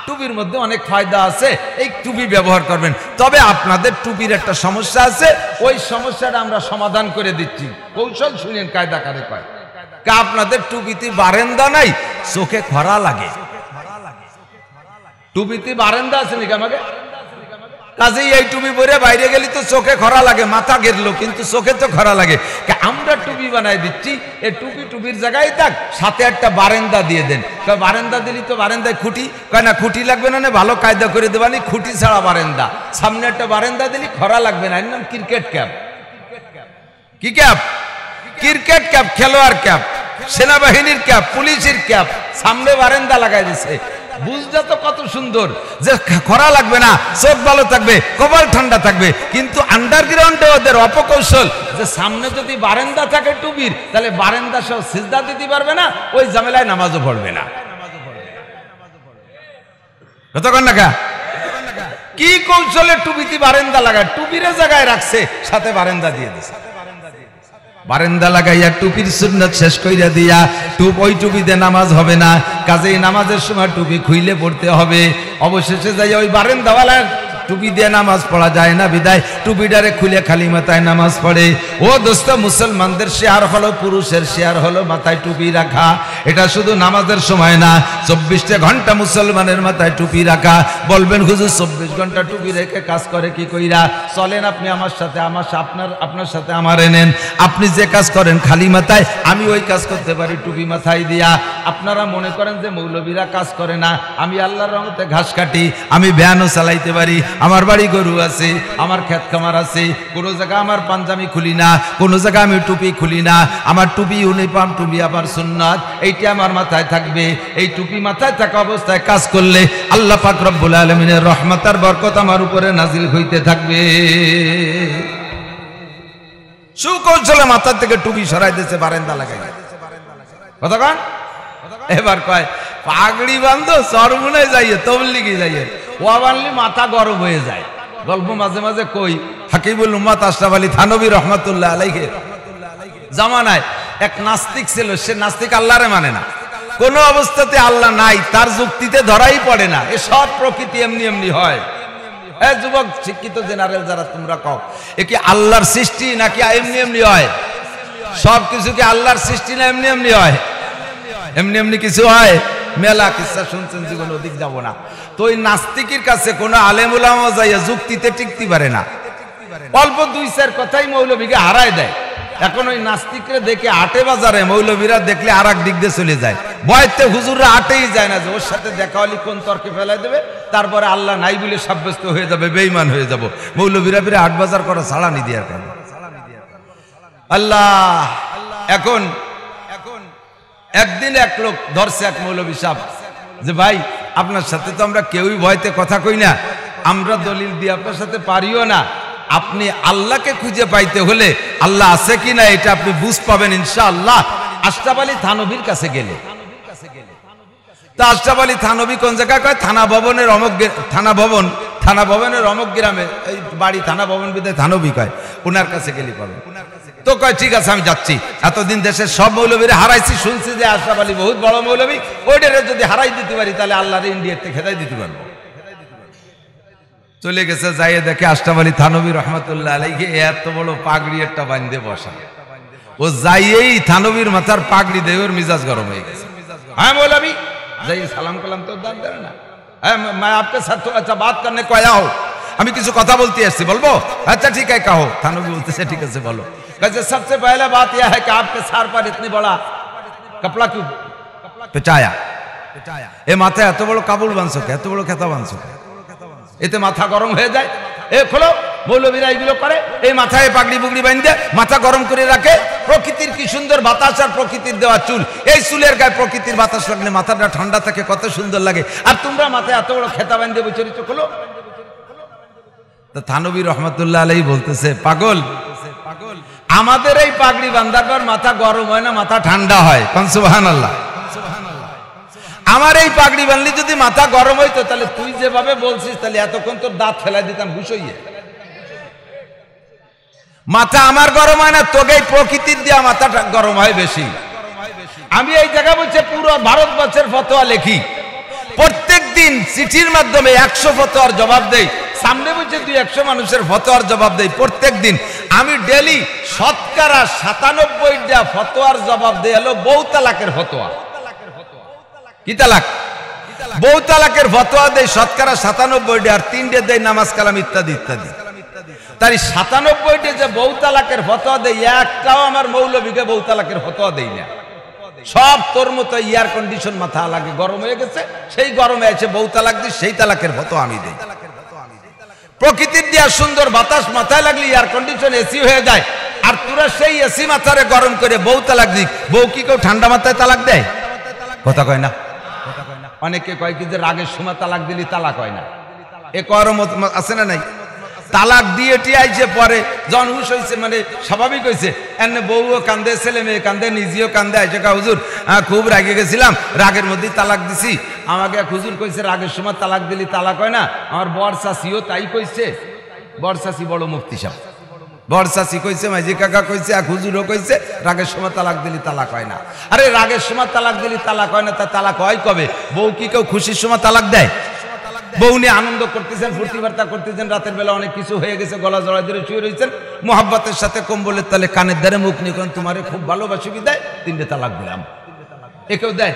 টুপির মধ্যে অনেক ফায়দা আছে, এই টুপি ব্যবহার করবেন। তবে আপনাদের টুপির একটা সমস্যা আছে, ওই সমস্যাটা আমরা সমাধান করে দিচ্ছি। কৌশল শুনেন কায়দা কারে কয়। আপনাদের টুপিতে বারেন্দা নাই, চোখে খরা লাগে। টুপিতে বারেন্দা আছে নাকি আমাকে? কাজেই এই টুপি পরে বাইরে গেলি তো চোখে খরা লাগে, মাথা গেরলো, কিন্তু চোখে তো খরা লাগে। আমরা টুপি বানাই দিচ্ছি, এই টুপি টুপির জায়গায় থাক, সাথে একটা বারেন্দা দিয়ে দেন। বারেন্দা দিলি তো বারেন্দায় খুঁটি? কয়, না, খুঁটি লাগবে না, ভালো কায়দা করে দেবানি, খুঁটি ছাড়া বারেন্দা। সামনে একটা বারেন্দা দিলি, খরা লাগবে না, এর নাম ক্রিকেট ক্যাপ। কি ক্যাপ? ক্রিকেট ক্যাপ, খেলোয়াড় ক্যাপ, সেনাবাহিনীর ক্যাপ, পুলিশের ক্যাপ, সামনে বারেন্দা লাগাই দিছে। বুঝটা তো কত সুন্দর যে খরা লাগবে না, চোখ ভালো থাকবে, কপাল ঠান্ডা থাকবে, কিন্তু আন্ডারগ্রাউন্ডে ওদের অপকৌশল, যে সামনে যদি বারেন্দা থাকে টুবির তাহলে বারেন্দা সহ সিজদা দিতে পারবে না, ওই ঝামেলায় নামাজও পড়বে না। কতক্ষণ না কি কৌশলে টুপিতে বারেন্দা লাগায়? টুপিরে জায়গায় রাখছে, সাথে বারেন্দা দিয়ে দিছে। বারেন্দা লাগাইয়া টুপির সুন্নত শেষ কইরা দিয়া, টুপ ওই টুপিতে নামাজ হবে না। কাজেই নামাজের সময় টুপি খুইলে পড়তে হবে। অবশেষে যাই ওই বারেন্দাওয়ালার টুপি দিয়ে নামাজ পড়া যায় না, বিদায়। টুপিটারে খুলে খালি মাথায় নামাজ পড়ে। ও দোস্ত, মুসলমানদের শেয়ার হলো, পুরুষের শেয়ার হলো, মাথায় টুপি রাখা। এটা শুধু নামাজের সময় না, চব্বিশটা ঘণ্টা মুসলমানের মাথায় টুপি রাখা। বলবেন, হুজুর, চব্বিশ ঘণ্টা টুপি রেখে কাজ করে কি কইরা? চলেন আপনি আমার সাথে, আমার আপনার আপনার সাথে আমার এনেন। আপনি যে কাজ করেন খালি মাথায়, আমি ওই কাজ করতে পারি টুপি মাথায় দিয়া। আপনারা মনে করেন যে মৌলবীরা কাজ করে না, আমি আল্লাহর রহমতে ঘাস কাটি, আমি ভ্যানও চালাইতে পারি। আমার বাড়ি গরু আছে, আমার ক্ষেত খামার আছে, কোনো জায়গা আমার পাঞ্জাবি খুলি না, কোনো জায়গা আমি টুপি খুলি না, আমার টুপি, ইউনিফর্ম, টুপি আবার সুন্নাত, এইটা আমার মাথায় থাকবে, এই টুপি মাথায় থাকা অবস্থায় কাজ করলে আল্লাহ পাক রব্বুল আলমিনের রহমতার বরকত আমার উপরে নাজিল হইতে থাকবে। সুকৌশলে মাথার থেকে টুপি সরাই দিয়েছে, বারেন্দা লাগাই। কতক্ষণ এবার কয় পাগড়ি বান্ধো, চরমুনে যাইয়ে, তবলিগি যাইয়ে। ও বানলি মাথা গরম হয়ে যায়। গল্প মাঝে মাঝে কই, হাকিবুল উম্মাত আশরাফ আলী থানবী রহমতুল্লাহ আলাইহে। জামানায় এক নাস্তিক ছিল, সে নাস্তিক আল্লাহরে মানে না। কোনো অবস্থাতে আল্লাহ নাই, তার যুক্তিতে ধরাই পড়ে না। এ সব প্রকৃতি এমনি এমনি হয়। এ যুবক, শিক্ষিত জেনারেল যারা, তোমরা কও, এ কি আল্লাহর সৃষ্টি নাকি এমনি এমনি হয়? সব কিছু কি আল্লাহর সৃষ্টি না এমনি এমনি হয়? এমনি এমনি কিছু হয়? মেলা কিসা শুনছেন জীবন, ওদিক যাব না। তো ওই নাস্তিকের কাছে কোনো আলেমুলামা যাইয়া যুক্তিতে টিকতে পারে না। অল্প দুই চার কথাই মৌলবীকে হারায় দেয়। এখন ওই নাস্তিকরে দেখে আটে বাজারে মৌলবীরা দেখলে আর এক দিক দিয়ে চলে যায়। বয়তে হুজুররা আটেই যায় না যে ওর সাথে দেখা হলে কোন তর্কে ফেলাই দেবে? তারপরে আল্লাহ নাই বলে সাব্যস্ত হয়ে যাবে বেইমান হয়ে যাব। মৌলবীরা ফিরে আট বাজার করা ছাড়ানি দেওয়ার কারণে আল্লাহ, এখন একদিন এক লোক ধরছে এক মৌলবী সাহ যে ভাই, আপনার সাথে তো আমরা কেউই ভয়তে কথা কই না। আমরা দলিল দিয়ে আপনার সাথে পারিও না। আপনি আল্লাহকে খুঁজে পাইতে হলে আল্লাহ আছে কি না এটা আপনি বুঝ পাবেন ইনশাআল্লাহ। আশরাফ আলী থানবীর কাছে গেলে। তা আশরাফ আলী থানবী কোন জায়গায় কয়? থানা ভবনের অমক থানা ভবন। থানা ভবনের অমক গ্রামে, এই বাড়ি থানা ভবন বিদায় থানবী কয়। ওনার কাছে গেলে পাবেন তো কয়, ঠিক আছে, আমি যাচ্ছি। এতদিন দেশের সব মৌলবীর হারাইছি, শুনছি যে আশরাফ আলী বহুত বড় মৌলবী। ওইটারে যদি হারাই দিতে পারি, তাহলে আল্লাহর ইন্ডিয়াতে খেদাই দিতে পারব। চলে গেছে, যাইয়ে দেখে আশরাফ আলী থানবী রহমতুল্লাহ আলীকে এত বড় পাগড়ি একটা বাঁধে বসা। ও যাইয়েই থানবীর মাথার পাগড়ি দেয় ওর মিজাজ গরম হয়ে গেছে। হ্যাঁ মৌলবি? যাই, সালাম কালাম তোর দান দেয় না। হ্যাঁ আচ্ছা বাদ কয়া হোক আমি কিছু কথা বলতে আসছি, বলব? আচ্ছা ঠিক আছে কাহো থানবী বলতেছে, ঠিক আছে, বলো। कहते सबसे पहला बात यह है कि आपके सर पर इतनी बड़ा कपड़ा क्यों পেঁচায়া এ মাথায় এত বড় কাবুল বাঁধছো কে? এত বড় খেতা বাঁধছো কে? এতে মাথা গরম হয়ে যায় এ খোলো মৌলবীরা এগুলো করে এই মাথায় পাগড়ি বুগড়ি বাঁধে মাথা গরম করে রাখে প্রকৃতির কি সুন্দর বাতাস আর প্রকৃতির দেওয়া চুল এই চুলের গায়ে প্রকৃতির বাতাস লাগলে মাথাটা ঠান্ডা থাকে কত সুন্দর লাগে আর তোমরা মাথায় এত বড় খেতা বাঁধে বচরিত খোলো তো থানবী রহমতুল্লাহ আলাই বলতেছে পাগল পাগল আমাদের এই পাগড়ি বান্ধার মাথা গরম হয় না, মাথা ঠান্ডা হয়। কনসুবাহান আল্লাহ আমার এই পাগড়ি বানলি যদি মাথা গরম হইতো, তাহলে তুই যেভাবে বলছিস, তাহলে এতক্ষণ তোর দাঁত ফেলাই দিতাম ঘুষইয়ে মাথা আমার গরম হয় না তোকে প্রকৃতির দিয়া মাথাটা গরম হয় বেশি। আমি এই জায়গা বলছে, পুরো ভারতবর্ষের ফতোয়া লেখি। প্রত্যেক দিন চিঠির মাধ্যমে একশো ফতোয়ার জবাব দেই। সামনে বলছে দুই একশো মানুষের ফতোয়ার জবাব দেই প্রত্যেক দিন আমি ডেলি শতকরা সাতানব্বইটা ফতোয়ার জবাব দেই হলো বউ তালাকের ফতোয়া। কি তালাক? ফতোয়া দেয় শতকরা সাতানব্বইটা আর তিনটে দেয় নামাজ কালাম ইত্যাদি ইত্যাদি। তাই সাতানব্বইটে যে বউ তালাকের ফতোয়া দেয়, একটাও আমার মৌলবীকে বউ তালাকের ফতোয়া দেই না। সব তোর মতো এয়ার কন্ডিশন মাথা লাগে, গরম হয়ে গেছে, সেই গরমে আছে বউ তালাক সেই তালাকের ফতোয়া আমি দেই। প্রকৃতির দিয়া সুন্দর বাতাস মাথায় লাগলে এয়ার কন্ডিশন এসি হয়ে যায়। আর তোরা সেই এসি মাথারে গরম করে বউ তালাক দিক বউ কি কেউ ঠান্ডা মাথায় তালাক দেয়? কথা কয় না। অনেকে কয় কি যে রাগের সময় তালাক দিলি, তালাক হয় না। এ কর আছে না নাই? তালাক দিয়ে টিয়াইছে পরে জন হুশ হয়েছে মানে স্বাভাবিক হয়েছে এনে বউও কান্দে, ছেলে মেয়ে কান্দে, নিজেও কান্দে। আইসে কা, হুজুর খুব রাগে গেছিলাম, রাগের মধ্যেই তালাক দিছি। আমাকে এক হুজুর কইছে, রাগের সময় তালাক দিলি, তালাক হয় না? আমার বর শাসিও তাই কইছে। বর শাসি বড় মুফতি সাহেব। বর শাসি কইছে মাঝি কাকা কইছে, এক হুজুরও কইছে, রাগের সময় তালাক দিলি, তালাক হয় না। আরে, রাগের সময় তালাক দিলি, তালাক হয় না, তা তালাক হয় কবে? বউ কি কেউ খুশির সময় তালাক দেয়? বউ নিয়ে আনন্দ করতেছেন, ফুর্তি বার্তা করতেছেন, রাতের বেলা অনেক কিছু হয়ে গেছে, গলা জড়া ধরে শুয়ে রয়েছেন মোহাব্বতের সাথে কম্বলের তালে কানের দ্বারে মুখ নিয়ে কোন তোমারে খুব ভালোবাসি, বিদায়। তিনটে তালাক দিলাম। এ কেউ দেয়?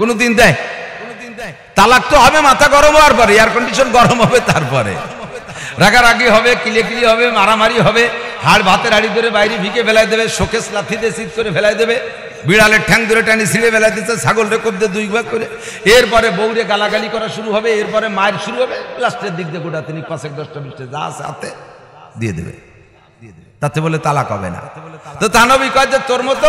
কোনোদিন দেয়? তালাক তো হবে, মাথা গরম হওয়ার পরে এয়ার কন্ডিশন গরম হবে তারপরে। রাগারাগি হবে কিলে কিলি হবে, মারামারি হবে, হাড় ভাতের হাড়ি ধরে বাইরে ভিকে ফেলাই দেবে, শোকেস লাথি দিয়ে শীত করে ফেলাই দেবে। বিড়ালের ঠ্যাং ধরে টানি ছিঁড়ে ফেলাই দিচ্ছে ছাগল রেকব দিয়ে দুই ভাগ করে। এরপরে বউরে গালাগালি করা শুরু হবে, এরপরে মায়ের শুরু হবে, লাস্টের দিক দিয়ে গোটা তিনি পাঁচেক, দশটা, বিশটা, যা আছে হাতে দিয়ে দেবে। তাতে বলে তালাক হবে না। তো তানবী কয় যে, তোর মতো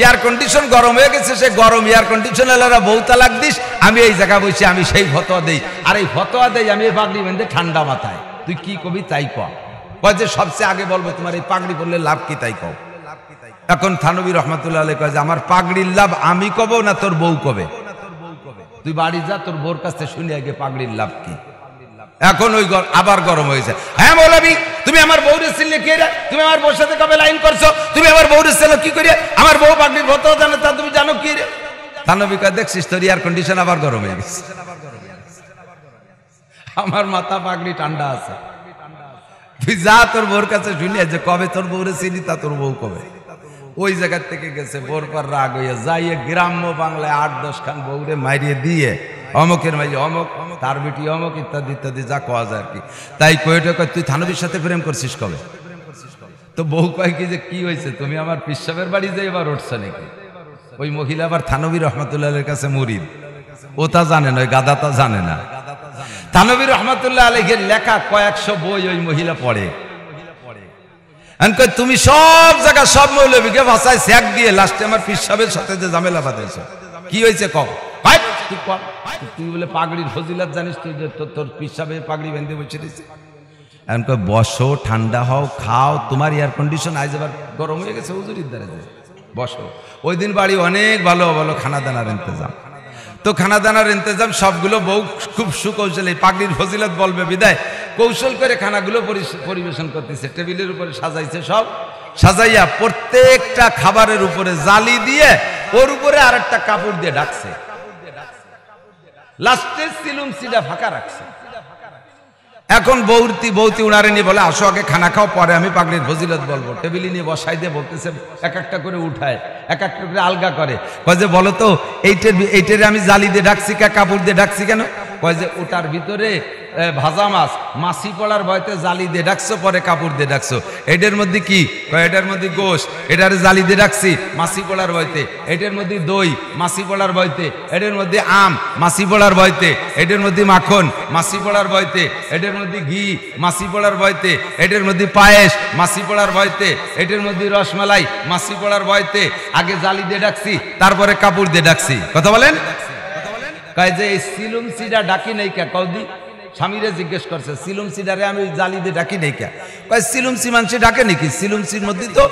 এয়ার কন্ডিশন গরম হয়ে গেছে, সে গরম এয়ার কন্ডিশন এলারা বউ তালাক দিস, আমি এই জায়গা বসে, আমি সেই ফতোয়া দেই। আর এই ফতোয়া দেই, আমি এই পাগড়ি বেঁধে ঠান্ডা মাথায়। তুই কি কবি তাই কয় যে, সবচেয়ে আগে বলব তোমার এই পাগড়ি বললে লাভ কি তাই কও? এখন থানবী রহমতুল্লাহ আলী কয় যে, আমার পাগড়ির লাভ আমি কব না তোর বউ কবে? তুই বাড়ি যা, তোর বউর কাছে শুনে আগে পাগড়ির লাভ কি? এখন ওই আবার গরম হয়েছে। হ্যাঁ মৌলবী, তুমি আমার বউরে ছিলে কে তুমি আমার বউর সাথে কবে লাইন করছ? তুমি আমার বউরে ছিল কি করে আমার বউ পাগড়ির ভত জানে, তা তুমি জানো কি রে? থানবী কয়, দেখছিস তোর এয়ার কন্ডিশন আবার গরম হয়ে গেছে। আমার মাথা পাগড়ি ঠান্ডা আছে। তুই যা তোর বউর কাছে শুনিয়ে যে কবে তোর বউরে চিনি তা তোর বউ কবে? ওই জায়গার থেকে গেছে বোর পর রাগ হইয়া যাইয়ে গ্রাম্য বাংলায় আট দশ খান বউরে মারিয়ে দিয়ে, অমকের মাই অমক, তার বেটি অমক ইত্যাদি ইত্যাদি যা কওয়া যায় আর কি। তাই কয়েটা কয়, তুই থানবির সাথে প্রেম করছিস কবে? তো বউ কয় কি যে, কি হয়েছে তুমি আমার পিসাবের বাড়ি যে এবার উঠছো নাকি? ওই মহিলা আবার থানবী রহমতুল্লাহের কাছে মুরিদ। ও তা জানে না, ওই গাদা তা জানে না। থানবী রহমতুল্লাহ আলহের লেখা কয়েকশো বই ওই মহিলা পড়ে। আমি কই, তুমি সব জায়গা সব মৌলবীকে ভাষায় স্যাক দিয়ে লাস্টে আমার পিসাবের সাথে যে ঝামেলা বাঁধাইছো। কি হয়েছে কম ভাই তুই বলে পাগড়ির ফজিলাত জানিস তুই যে তোর তোর পিসাবে পাগড়ি বেঁধে বসে দিয়েছে এখন কই, বসো ঠান্ডা হও খাও তোমার এয়ার কন্ডিশন আজ আবার গরম হয়ে গেছে হুজুরির দ্বারা বসো। ওই দিন বাড়ি অনেক ভালো ভালো খানা দানার ইন্তজাম। তো খানা দানার ইন্তজাম সবগুলো বউ খুব সুকৌশলে পাগড়ির ফজিলত বলবে, বিদায়। কৌশল করে খানাগুলো পরিবেশন করতেছে, টেবিলের উপরে সাজাইছে সব। সাজাইয়া প্রত্যেকটা খাবারের উপরে জালি দিয়ে ওর উপরে আর একটা কাপড় দিয়ে ডাকছে। লাস্টের সিলুম সিডা ফাঁকা রাখছে। এখন বৌরতি, বৌতি উনারে নিয়ে বলে, আসো আগে খানা খাও, পরে আমি পাগড়ির ফজিলত বলব। টেবিলে নিয়ে বসাই দিয়ে বলতেছে, এক একটা করে উঠায়, এক একটা করে আলগা করে। যে, বলো তো, এইটার এইটারে আমি জালি দিয়ে ডাকছি কে, কাপড় দিয়ে ডাকছি কেন? কয় যে ওটার ভিতরে ভাজা মাছ, মাছি পড়ার ভয়তে জালি দিয়ে ডাকছো, পরে কাপড় দিয়ে ডাকছো। এটার মধ্যে কি? এটার মধ্যে গোশ, এটার জালি দিয়ে ডাকছি, মাছি পড়ার ভয়তে। এটার মধ্যে দই, মাছি পড়ার ভয়তে। এটার মধ্যে আম, মাছি পড়ার ভয়তে। এটার মধ্যে মাখন, মাছি পড়ার ভয়তে। এটার মধ্যে ঘি, মাছি পড়ার ভয়তে। এটার মধ্যে পায়েস, মাছি পড়ার ভয়তে। এটার মধ্যে রসমালাই, মাছি পড়ার ভয়তে। আগে জালি দিয়ে ডাকছি, তারপরে কাপড় দিয়ে ডাকছি। কথা বলেন? কয় যে এই সিলুম সিডা ডাকি নাই কে? কৌদি স্বামীরে জিজ্ঞেস করছে, সিলুম সিডারে আমি জালি দিয়ে ডাকি নাই কে? কয়, সিলুম সি মানুষ ডাকে নাকি? সিলুম সির মধ্যে তো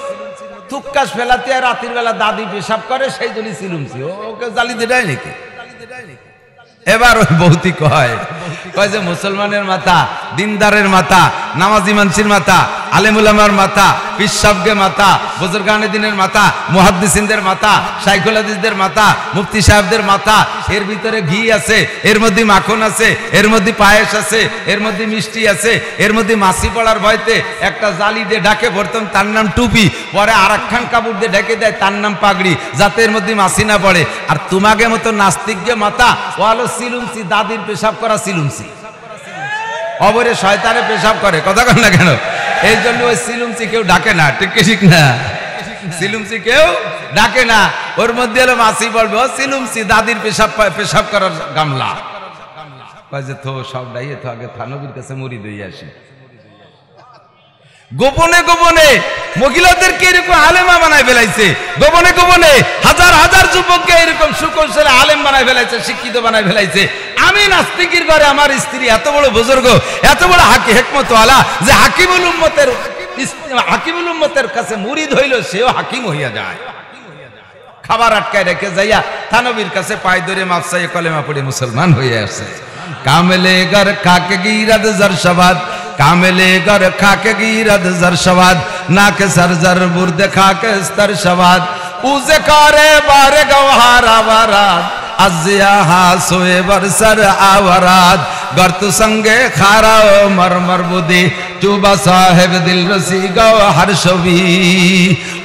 থুক্কাস ফেলাতে আর রাতের বেলা দাদি পেশাব করে, সেই জন্য সিলুম সি। ওকে জালি দিয়ে দেয় নাকি? এবার ওই বৌতি কয় কয় যে মুসলমানের মাথা, দিনদারের মাথা, নামাজি মানসির মাথা, আলেমুলামার মাথা, পিসাবগে মাথা, বুজুর্গানে দিনের মাথা, মুহাদ্দিসিনদের মাথা, সাইকুল হাদিসদের মাথা, মুফতি সাহেবদের মাথা, এর ভিতরে ঘি আছে, এর মধ্যে মাখন আছে, এর মধ্যে পায়েস আছে, এর মধ্যে মিষ্টি আছে, এর মধ্যে মাসি পড়ার ভয়তে একটা জালি দিয়ে ঢাকে ভরতাম, তার নাম টুপি, পরে আর একখান কাপড় দিয়ে ঢেকে দেয়, তার নাম পাগড়ি, যাতে এর মধ্যে মাসি না পড়ে। আর তোমাকে মতো নাস্তিক মাথা ও হলো সিলুমসি দাদির পেশাব করা সিলুমসি। অবরে শয়তানে পেশাব করে, কথা কন না কেন? এই জন্য ওই সিলুমসি কেউ ডাকে না না? সিলুমসি কেউ ডাকে না। ওর মধ্যে হলো মাসি বলবে, ও সিলুমসি, দাদির পেশাব পেশাব করার গামলা। থো, সব ডাইয়ে তো আগে থানবীর কাছে মুড়ি দই আসি। গোপনে গোপনে মহিলাদেরকে এরকম আলেমা বানায় ফেলাইছে? গোপনে গোপনে হাজার হাজার যুবককে এরকম সুকৌশলে আলেম বানায় ফেলাইছে, শিক্ষিত বানায় ফেলাইছে। আমি নাস্তিকির ঘরে আমার স্ত্রী এত বড় বুজুর্গ, এত বড় হাকি হেকমত আলা যে হাকিমুল উম্মতের হাকিমুল উম্মতের কাছে মুরিদ হইল সেও হাকিম হইয়া যায়। খাবার আটকায় রেখে যাইয়া থানবীর কাছে পায়ে ধরে মাপসাই কলেমা পড়ে মুসলমান হয়ে আসে। কামেলে গর কাকে গিরাদ জরশবাদ কামেলে গর খাকে গিরাদ জরশবাদ নাকে সরজর বুর্দে খাকে স্তর শবাদ উজে করে বারে গওহার আওয়ারাদ আজিয়া হাসোয়ে বরসর আওয়ারাদ গর্ত সঙ্গে খারাও মরমর বুদি চুবা সাহেব দিল রসি গওহার ছবি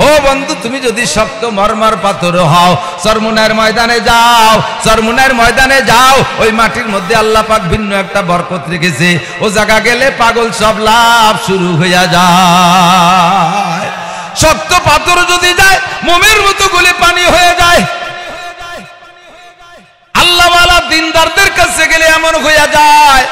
ও বন্ধু তুমি যদি শক্ত মরমর পাথর হও সরমুনের ময়দানে যাও সরমুনের ময়দানে যাও ওই মাটির মধ্যে আল্লাহ পাক ভিন্ন একটা বরকত রেখেছে ও জায়গা গেলে পাগল সব লাভ শুরু হইয়া যায় শক্ত পাথর যদি যায়, মোমের মতো গুলি পানি হয়ে যায়। আল্লাহওয়ালা দিনদারদের কাছে গেলে এমন হইয়া যায়।